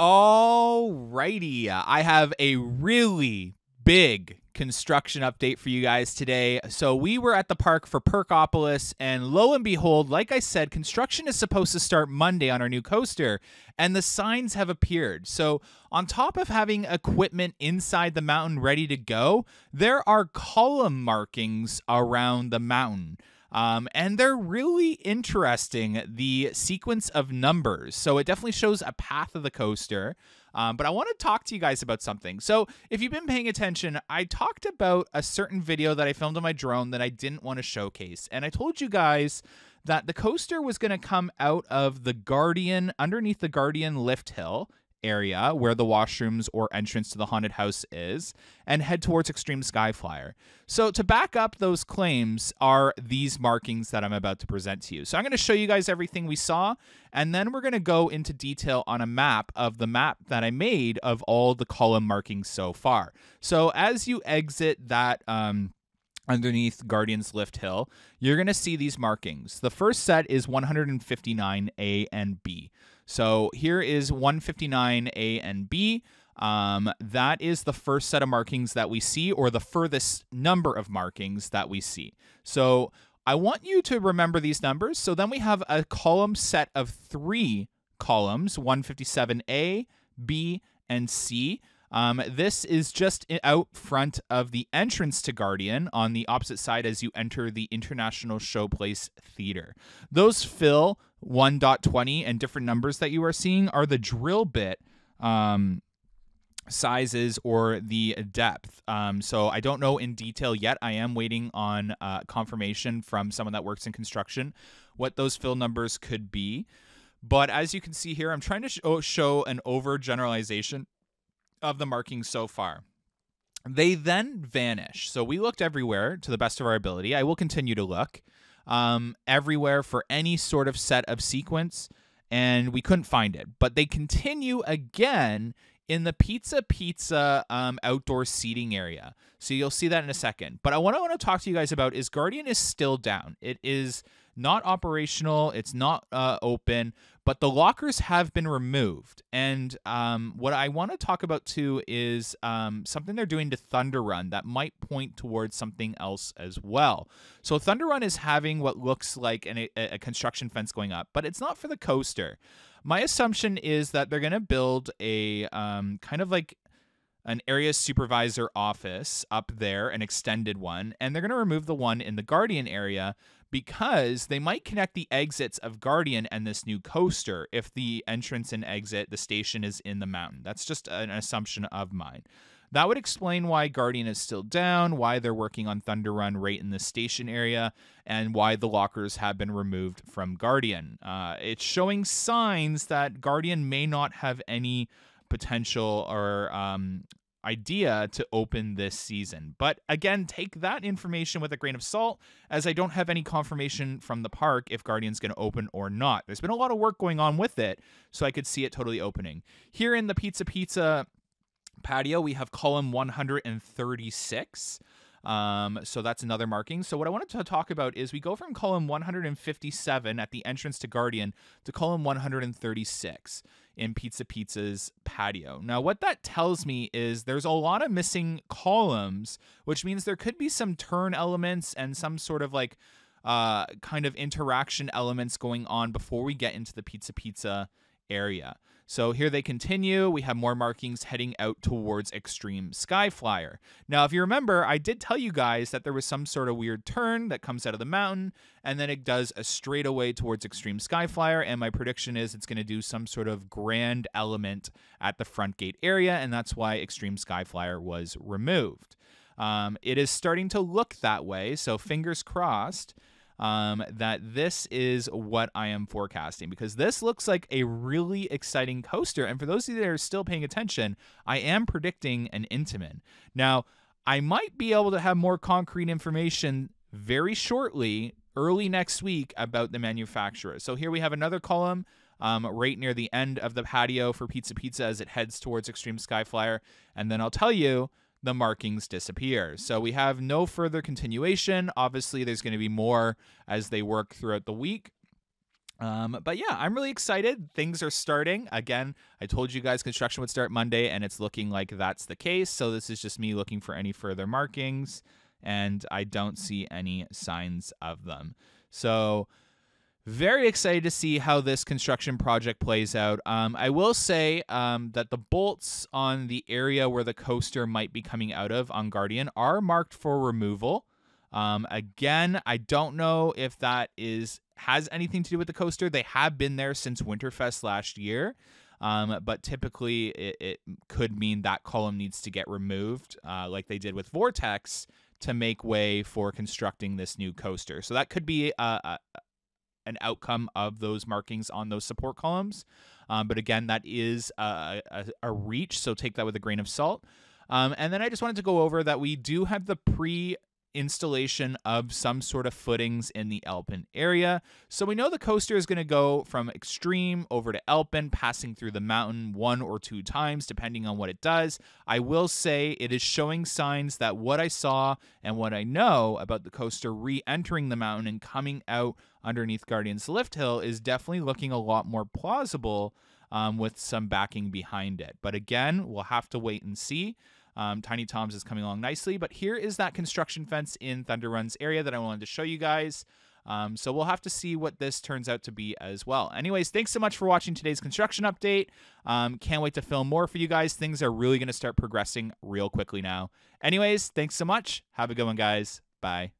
Alrighty, I have a really big construction update for you guys today. So we were at the park for Perkopolis, and lo and behold, like I said, construction is supposed to start Monday on our new coaster, and the signs have appeared. So on top of having equipment inside the mountain ready to go, there are column markings around the mountain. Um, and they're really interesting, the sequence of numbers. So it definitely shows a path of the coaster. Um, but I want to talk to you guys about something. So, if you've been paying attention, I talked about a certain video that I filmed on my drone that I didn't want to showcase. And I told you guys that the coaster was going to come out of the Guardian, underneath the Guardian lift hill area where the washrooms or entrance to the haunted house is and head towards Extreme Skyflyer. So, to back up those claims are these markings that I'm about to present to you. So, I'm going to show you guys everything we saw, and then we're going to go into detail on a map of the map that I made of all the column markings so far. So, as you exit that, um, underneath Guardian's Lift Hill, you're going to see these markings. The first set is 159A and B. So here is 159A and B. Um, that is the first set of markings that we see, or the furthest number of markings that we see. So I want you to remember these numbers. So then we have a column set of three columns 157A, B, and C. Um, this is just out front of the entrance to Guardian on the opposite side as you enter the International Showplace Theater. Those fill 1.20 and different numbers that you are seeing are the drill bit um, sizes or the depth. Um, so I don't know in detail yet. I am waiting on uh, confirmation from someone that works in construction what those fill numbers could be. But as you can see here, I'm trying to show, show an overgeneralization of the markings so far. They then vanish. So we looked everywhere to the best of our ability. I will continue to look um, everywhere for any sort of set of sequence, and we couldn't find it. But they continue again in the Pizza Pizza um, outdoor seating area. So you'll see that in a second. But I what I want to talk to you guys about is Guardian is still down. It is not operational. It's not uh, open, but the lockers have been removed. And um, what I want to talk about too is um, something they're doing to Thunder Run that might point towards something else as well. So Thunder Run is having what looks like an, a, a construction fence going up, but it's not for the coaster. My assumption is that they're going to build a um, kind of like an area supervisor office up there, an extended one, and they're going to remove the one in the Guardian area because they might connect the exits of Guardian and this new coaster if the entrance and exit, the station is in the mountain. That's just an assumption of mine. That would explain why Guardian is still down, why they're working on Thunder Run right in the station area, and why the lockers have been removed from Guardian. Uh, it's showing signs that Guardian may not have any potential or um, idea to open this season. But again, take that information with a grain of salt, as I don't have any confirmation from the park if Guardian's going to open or not. There's been a lot of work going on with it, so I could see it totally opening. Here in the Pizza Pizza patio, we have column 136. Um, so that's another marking. So what I wanted to talk about is we go from column 157 at the entrance to Guardian to column 136 in Pizza Pizza's patio. Now, what that tells me is there's a lot of missing columns, which means there could be some turn elements and some sort of like uh, kind of interaction elements going on before we get into the Pizza Pizza area. So here they continue. We have more markings heading out towards Extreme Skyflyer. Now, if you remember, I did tell you guys that there was some sort of weird turn that comes out of the mountain, and then it does a straightaway towards Extreme Skyflyer. And my prediction is it's going to do some sort of grand element at the front gate area, and that's why Extreme Skyflyer was removed. Um, it is starting to look that way, so fingers crossed um, that this is what I am forecasting because this looks like a really exciting coaster. And for those of you that are still paying attention, I am predicting an Intamin. Now, I might be able to have more concrete information very shortly, early next week, about the manufacturer. So here we have another column. Um, right near the end of the patio for Pizza Pizza as it heads towards Extreme Skyflyer. And then I'll tell you the markings disappear. So we have no further continuation. Obviously, there's going to be more as they work throughout the week. Um, but yeah, I'm really excited. Things are starting. Again, I told you guys construction would start Monday, and it's looking like that's the case. So this is just me looking for any further markings, and I don't see any signs of them. So very excited to see how this construction project plays out. Um, I will say um, that the bolts on the area where the coaster might be coming out of on Guardian are marked for removal. Um, again, I don't know if that is has anything to do with the coaster. They have been there since Winterfest last year. Um, but typically, it, it, could mean that column needs to get removed, uh, like they did with Vortex, to make way for constructing this new coaster. So that could be a, a, an outcome of those markings on those support columns. Um, but again, that is a, a, a, reach, so take that with a grain of salt. Um, and then I just wanted to go over that we do have the pre installation of some sort of footings in the Alpen area. So we know the coaster is going to go from extreme over to Alpen, passing through the mountain one or two times, depending on what it does. I will say it is showing signs that what I saw and what I know about the coaster re entering the mountain and coming out underneath Guardian's Lift Hill is definitely looking a lot more plausible um, with some backing behind it. But again, we'll have to wait and see. Um, Tiny Tom's is coming along nicely, but here is that construction fence in Thunder Run's area that I wanted to show you guys. Um, so we'll have to see what this turns out to be as well. Anyways, thanks so much for watching today's construction update. Um, can't wait to film more for you guys. Things are really going to start progressing real quickly now. Anyways, thanks so much. Have a good one, guys. Bye.